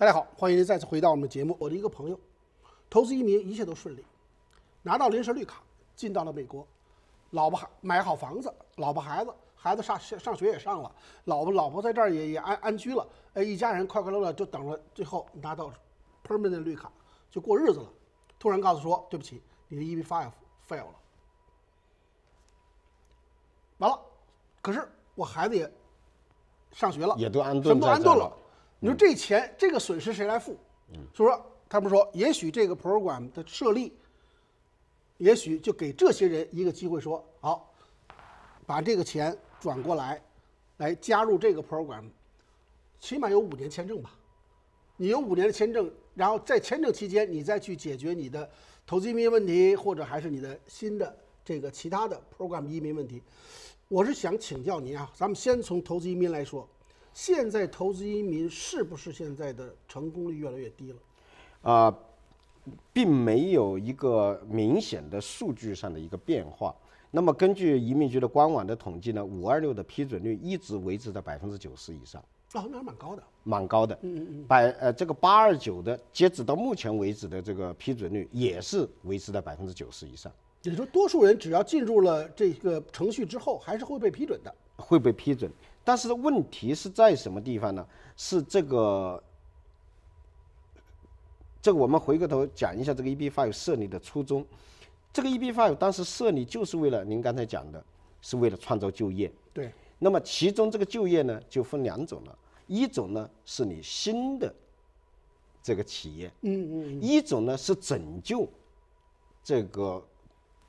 大家好，欢迎您再次回到我们的节目。我的一个朋友，投资移民一切都顺利，拿到临时绿卡，进到了美国，老婆孩买好房子，老婆孩子孩子上上上学也上了，老婆老婆在这儿也也安安居了，哎，一家人快快乐乐就等着最后拿到 permanent 绿卡就过日子了。突然告诉说，对不起，你的 EB5 fail 了。完了，可是我孩子也上学了，也都安顿什么都安顿了。你说这钱这个损失谁来付？所以说他们说，也许这个 program 的设立，也许就给这些人一个机会说，好，把这个钱转过来，来加入这个 program，起码有五年签证吧。你有五年的签证，然后在签证期间，你再去解决你的投资移民问题，或者还是你的新的这个其他的 program 移民问题。我是想请教您啊，咱们先从投资移民来说，现在投资移民是不是现在的成功率越来越低了？啊、并没有一个明显的数据上的一个变化。那么根据移民局的官网的统计呢，五二六的批准率一直维持在百分之九十以上，啊，那还蛮高的。蛮高的。嗯嗯百呃这个八二九的，截止到目前为止的这个批准率也是维持在百分之九十以上，也就是说，多数人只要进入了这个程序之后，还是会被批准的。会被批准。但是问题是在什么地方呢？是这个，这个我们回过头讲一下这个 EB Five 设立的初衷。这个 EB Five 当时设立就是为了您刚才讲的，是为了创造就业。对，那么其中这个就业呢，就分两种了，一种呢是你新的这个企业，嗯嗯，一种呢是拯救这个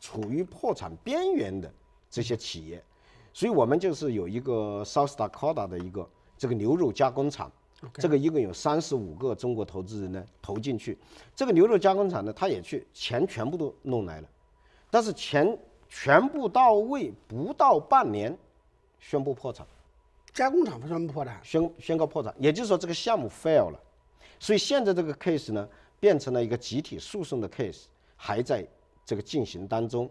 处于破产边缘的这些企业，所以我们就是有一个 South Dakota 的一个这个牛肉加工厂。这个一共有三十五个中国投资人呢投进去，这个牛肉加工厂呢，他也去钱全部都弄来了，但是钱全部到位不到半年，宣布破产。加工厂宣布破产。宣宣告破产，也就是说这个项目 fail 了，所以现在这个 case 呢变成了一个集体诉讼的 case，还在这个进行当中。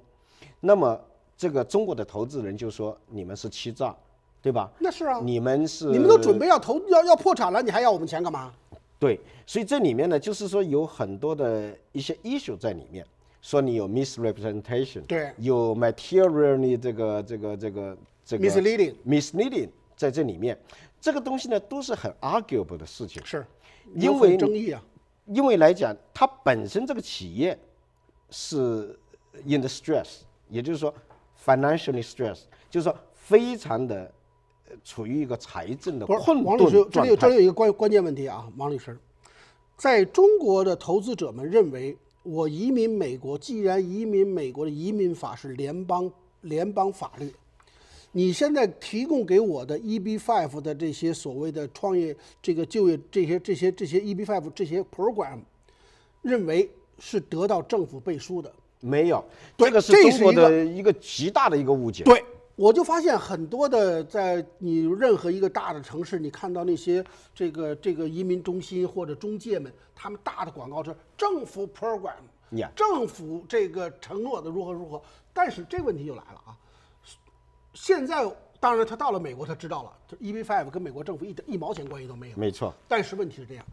那么这个中国的投资人就说你们是欺诈，对吧？那是啊，你们是你们都准备要投要要破产了，你还要我们钱干嘛？对，所以这里面呢就是说有很多的一些 issue 在里面，说你有 misrepresentation，对有 materially 这个这个这个这个 Misleading misleading 在这里面，这个东西呢都是很 arguable 的事情。是，因为争议啊。因为来讲，它本身这个企业是 in the stress，也就是说 financially stress，就是说非常的呃处于一个财政的困王律师，这里有这里。有一个关关键问题啊，王律师，在中国的投资者们认为，我移民美国，既然移民美国的移民法是联邦联邦法律，你现在提供给我的 EB Five 的这些所谓的创业、这个就业这些这些这些 EB Five 这些 program，认为是得到政府背书的。没有，这个是这中国是一个的一个极大的一个误解。对，我就发现很多的，在你任何一个大的城市，你看到那些这个这个移民中心或者中介们，他们大的广告是政府 program，Yeah 政府这个承诺的如何如何。但是这个问题就来了啊，现在当然他到了美国，他知道了，这 EB5 跟美国政府一点一毛钱关系都没有。没错，但是问题是这样，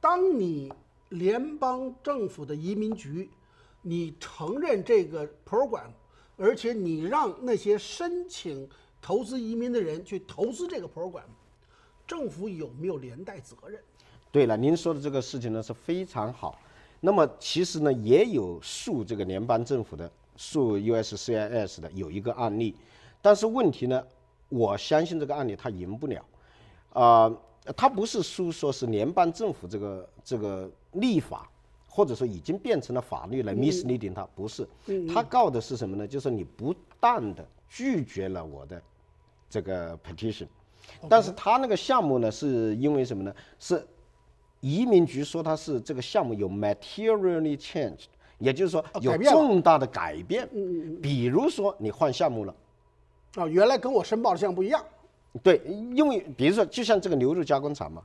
当你联邦政府的移民局，你承认这个 program，而且你让那些申请投资移民的人去投资这个 program，政府有没有连带责任？对了，您说的这个事情呢是非常好。那么其实呢也有诉这个联邦政府的诉 USCIS 的有一个案例，但是问题呢，我相信这个案例他赢不了。啊、他不是诉说是联邦政府这个这个立法，或者说已经变成了法律来 misleading 他，不是。他告的是什么呢？就是你不当的拒绝了我的这个 petition，但是他那个项目呢，是因为什么呢？是移民局说他是这个项目有 materially changed，也就是说有重大的改变。比如说你换项目了。啊，原来跟我申报的项目不一样，对，因为比如说，就像这个牛肉加工厂嘛，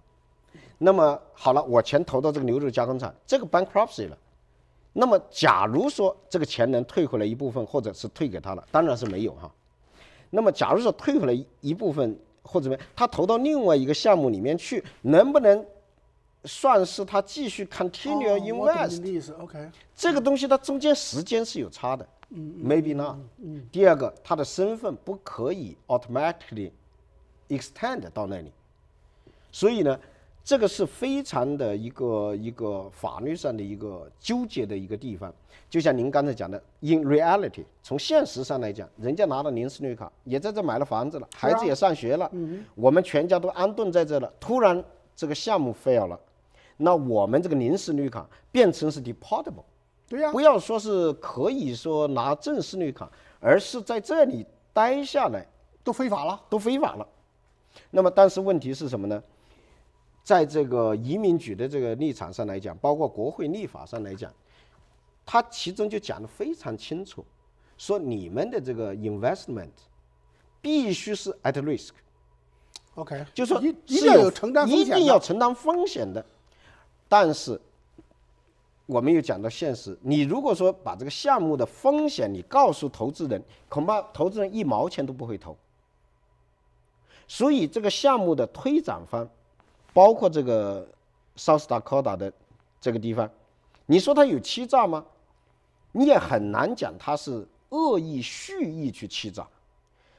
那么好了，我钱投到这个牛肉加工厂，这个 bankruptcy 了。那么，假如说这个钱能退回来一部分，或者是退给他了，当然是没有哈。那么，假如说退回来一一部分或者他投到另外一个项目里面去，能不能算是他继续 continue invest，、这个东西它中间时间是有差的、m a y b e not。第二个，他的身份不可以 automatically extend 到那里，所以呢，这个是非常的一个一个法律上的一个纠结的一个地方。就像您刚才讲的，in reality，从现实上来讲，人家拿了临时绿卡，也在这买了房子了，孩子也上学了，我们全家都安顿在这了，突然这个项目 fail 了，那我们这个临时绿卡变成是 deportable。对呀、不要说是可以说拿正式绿卡，而是在这里待下来都非法了。都非法了。那么，但是问题是什么呢？在这个移民局的这个立场上来讲，包括国会立法上来讲，他其中就讲得非常清楚，说你们的这个 investment 必须是 at risk，OK，就说一一定要有承担风险一定要承担风险的。但是我们又讲到现实，你如果说把这个项目的风险你告诉投资人，恐怕投资人一毛钱都不会投。所以这个项目的推展方，包括这个 South Dakota 的这个地方，你说他有欺诈吗？你也很难讲他是恶意蓄意去欺诈，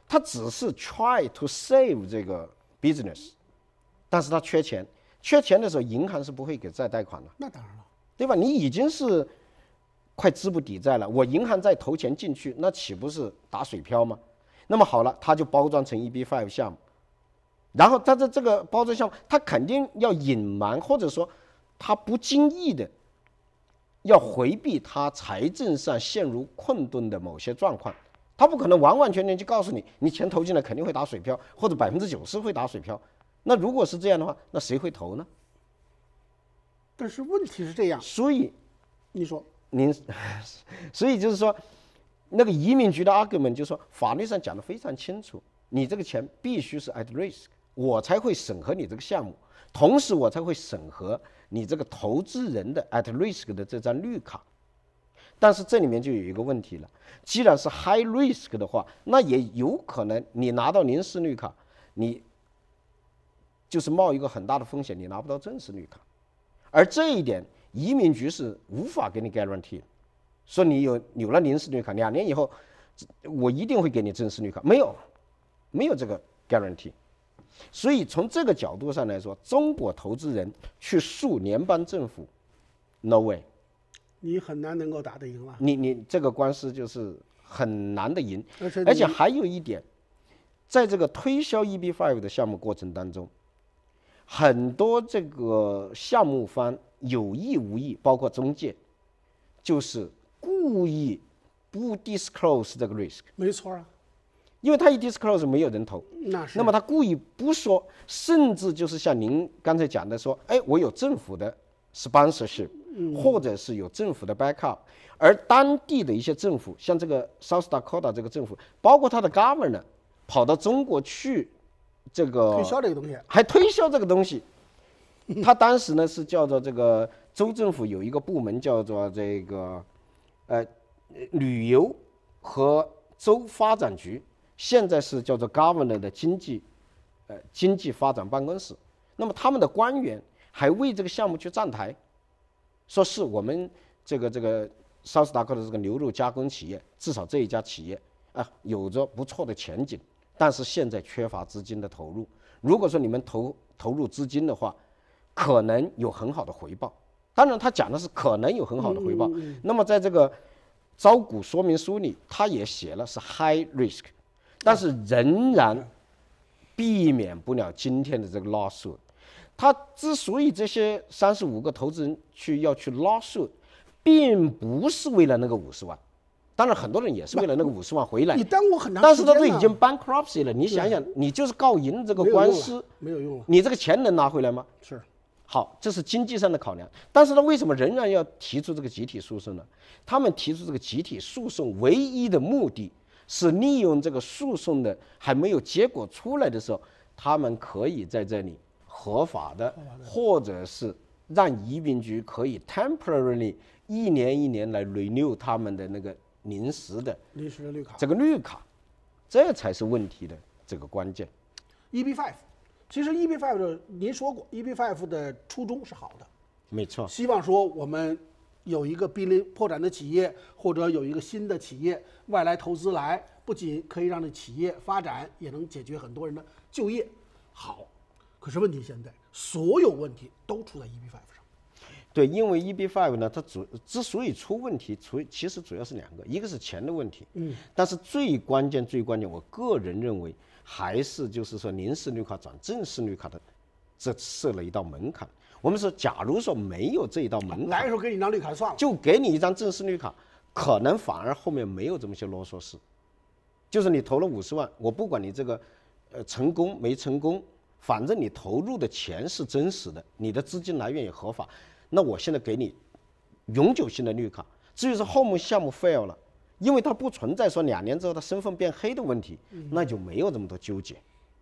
他只是 try to save 这个 business，但是他缺钱，缺钱的时候银行是不会给再贷款的。那当然了，对吧？你已经是快资不抵债了，我银行再投钱进去，那岂不是打水漂吗？那么好了，他就包装成 EB five 项目，然后他的这个包装项目，他肯定要隐瞒，或者说他不经意的要回避他财政上陷入困顿的某些状况。他不可能完完全全就告诉你，你钱投进来肯定会打水漂，或者百分之九十会打水漂。那如果是这样的话，那谁会投呢？但是问题是这样，所以你说您，所以就是说，那个移民局的 argument 就是说，法律上讲的非常清楚，你这个钱必须是 at risk，我才会审核你这个项目，同时我才会审核你这个投资人的 at risk 的这张绿卡。但是这里面就有一个问题了，既然是 high risk 的话，那也有可能你拿到临时绿卡，你就是冒一个很大的风险，你拿不到正式绿卡。而这一点，移民局是无法给你 guarantee，说你有有了临时绿卡，两年以后，我一定会给你正式绿卡，没有，没有这个 guarantee。所以从这个角度上来说，中国投资人去诉联邦政府，no way，你很难能够打得赢了，你你这个官司就是很难的赢。而且而且还有一点，在这个推销 EB five 的项目过程当中，很多这个项目方有意无意，包括中介，就是故意不 disclose 这个 risk，没错啊，因为他一 disclose 没有人投，那是。那么他故意不说，甚至就是像您刚才讲的说，哎，我有政府的 sponsorship，或者是有政府的 backup，而当地的一些政府，像这个 South Dakota 这个政府，包括他的 governor，跑到中国去，这个推销这个东西，还推销这个东西。他当时呢是叫做这个州政府有一个部门叫做这个呃旅游和州发展局，现在是叫做 governor 的经济呃经济发展办公室。那么他们的官员还为这个项目去站台，说是我们这个这个 South Dakota 的这个牛肉加工企业，至少这一家企业啊有着不错的前景，但是现在缺乏资金的投入。如果说你们投投入资金的话，可能有很好的回报。当然，他讲的是可能有很好的回报。那么在这个招股说明书里，他也写了是 high risk，但是仍然避免不了今天的这个 lawsuit。他之所以这些三十五个投资人去要去 lawsuit，并不是为了那个五十万，当然很多人也是为了那个五十万回来。你，耽误很长但时间呢是他都已经 bankruptcy 了，你想想，你就是告赢这个没有用了官司，没有用了，你这个钱能拿回来吗？是。好，这是经济上的考量，但是呢，为什么仍然要提出这个集体诉讼呢？他们提出这个集体诉讼唯一的目的是利用这个诉讼的还没有结果出来的时候，他们可以在这里合法的，或者是让移民局可以 temporarily 一年一年来 renew 他们的那个临时的临时的绿卡。这个绿卡，这才是问题的这个关键。EB five，其实 EB Five 的您说过，EB Five 的初衷是好的，没错，希望说我们有一个濒临破产的企业，或者有一个新的企业外来投资来，不仅可以让这企业发展，也能解决很多人的就业。好，可是问题现在所有问题都出在 EB Five 上。对，因为 EB Five 呢，它主之所以出问题，出其实主要是两个，一个是钱的问题，嗯，但是最关键最关键，我个人认为还是就是说临时绿卡转正式绿卡的，这设了一道门槛。我们说，假如说没有这一道门槛，来的时候给你一张绿卡算了，就给你一张正式绿卡，可能反而后面没有这么些啰嗦事，就是你投了五十万，我不管你这个，呃，成功没成功，反正你投入的钱是真实的，你的资金来源也合法，那我现在给你永久性的绿卡。至于说后面项目 fail 了，因为它不存在说两年之后他身份变黑的问题，那就没有这么多纠结。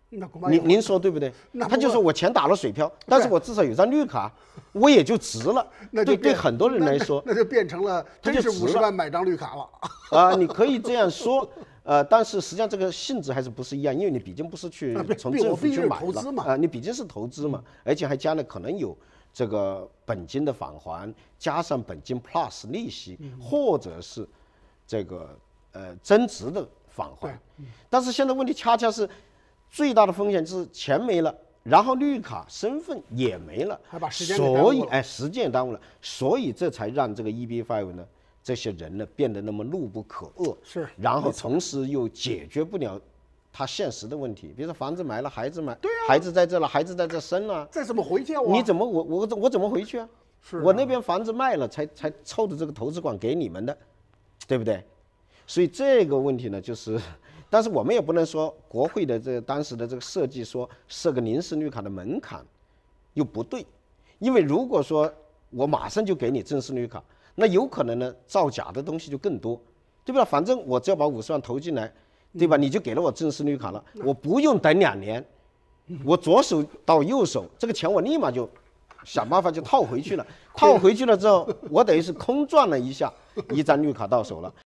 那恐怕您您说对不对？他就说我钱打了水漂，但是我至少有张绿卡，我也就值了。那对对很多人来说，那就变成了他真就五十万买张绿卡了。啊，你可以这样说，呃，但是实际上这个性质还是不是一样，因为你毕竟不是去从政府去买了投资嘛啊，你毕竟是投资嘛，而且还加了可能有这个本金的返还，加上本金 plus 利息，或者是这个呃增值的返还。但是现在问题恰恰是最大的风险就是钱没了。然后绿卡身份也没了，还把时间所以哎，时间也耽误了，所以这才让这个 EB five 呢，这些人呢变得那么怒不可遏。是然后同时又解决不了他现实的问题，比如说房子买了，孩子买，对啊孩子在这了，孩子在这生了，再怎么回去啊？我你怎么我我我怎么回去啊？是我那边房子卖了，才才凑的这个投资款给你们的，对不对？所以这个问题呢，就是，但是我们也不能说国会的这个当时的这个设计说设个临时绿卡的门槛又不对，因为如果说我马上就给你正式绿卡，那有可能呢造假的东西就更多，对吧？反正我只要把五十万投进来，对吧？你就给了我正式绿卡了，我不用等两年，我左手到右手，这个钱我立马就想办法就套回去了。套回去了之后，我等于是空转了一下，一张绿卡到手了。